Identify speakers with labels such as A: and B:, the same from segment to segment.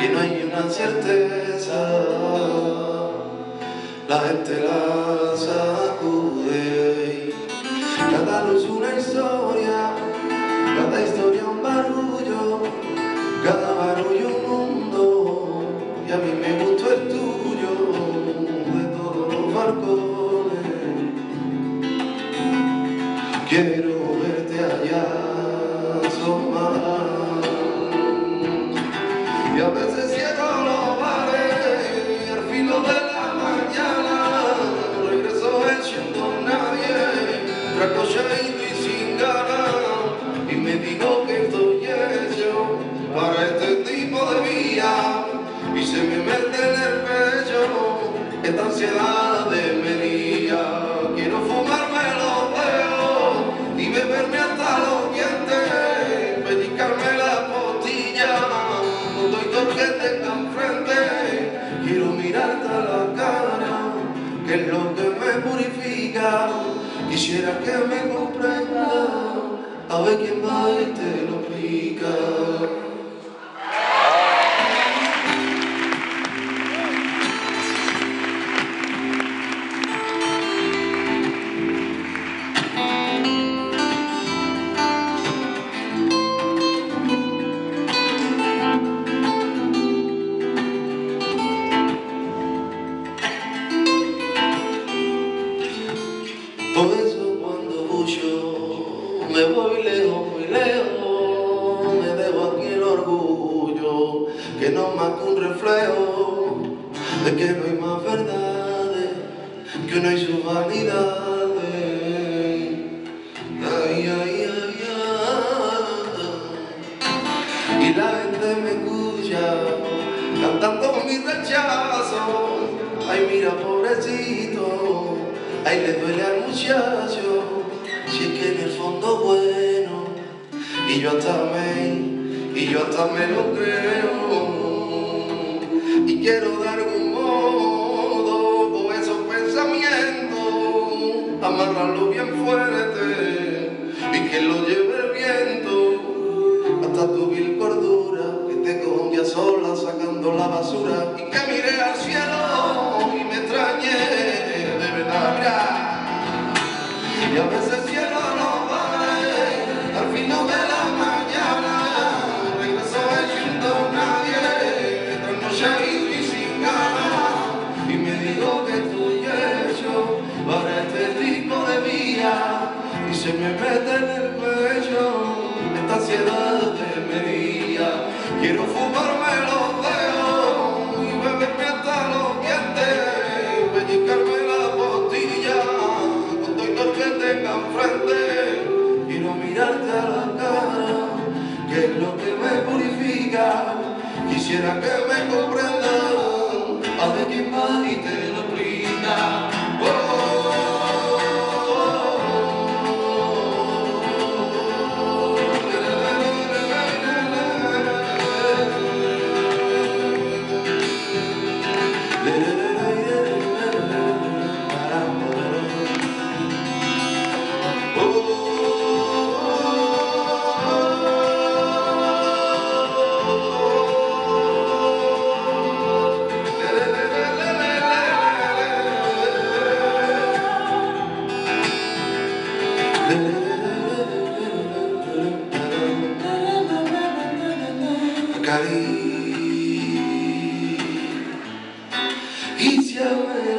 A: que no hay una certeza, la gente la sacude. Cada luz una historia, cada historia un barullo, cada barullo un mundo, y a mí me gustó el tuyo, de todos los balcones. Quiero tenga. Quiero mirarte a la cara, que es lo que me purifica. Quisiera que me comprenda, a ver quién y te lo explica. Que no más un reflejo de que no hay más verdades que uno y sus vanidades. Ay, ay, ay, ay. Y la gente me escucha cantando mi rechazo. Ay, mira, pobrecito, ay, le duele al muchacho. Si es que en el fondo bueno, y yo hasta me, y yo hasta me lo creo. Quiero de algún modo con esos pensamientos, amarrarlo bien fuerte y que lo lleve el viento hasta tu vil cordura, que te día sola sacando la basura y que mire al cielo y me extrañe de verdad. Y a veces en el pecho esta ansiedad de medida. Quiero fumarme los dedos y beberme hasta los dientes, pellizcarme la postilla con todo que tenga enfrente. Quiero mirarte a la cara, que es lo que me purifica. Quisiera que me comprendan, a va y te lo brinda. Acariciame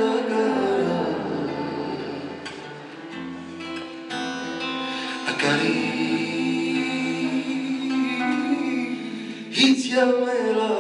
A: la cara. Acariciame la